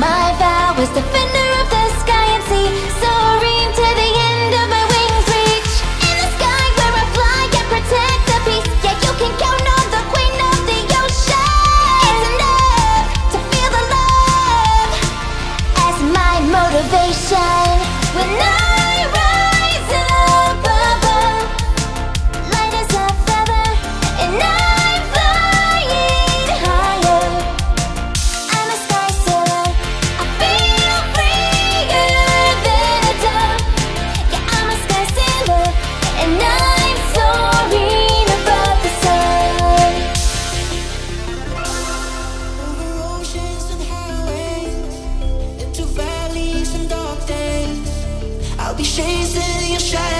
My vow is to finish be chasing your shadow.